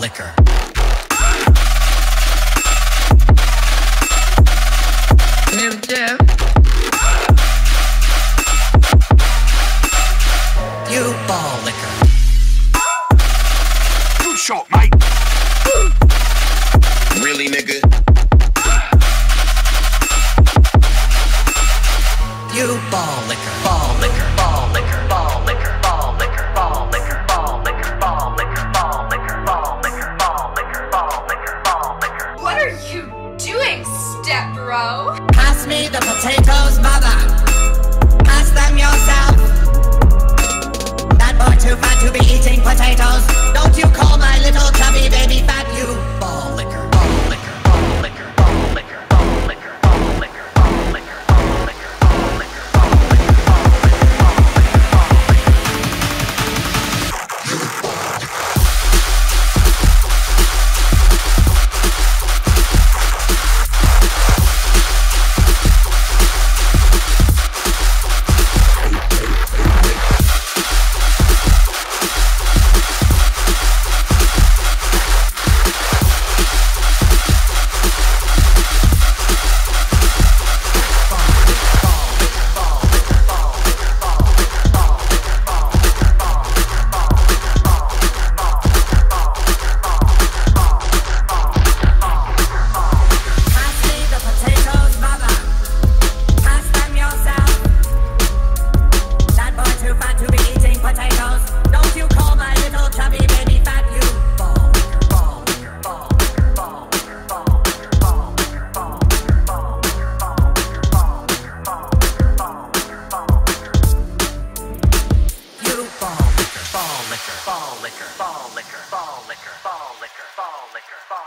licker. Jim Jim. You ball licker. Good shot, mate. Really, nigga? You ball licker. Ball step, bro. Pass me the potatoes, mother. fall licker, fall licker, fall licker, fall licker, fall licker, fall licker, fall licker.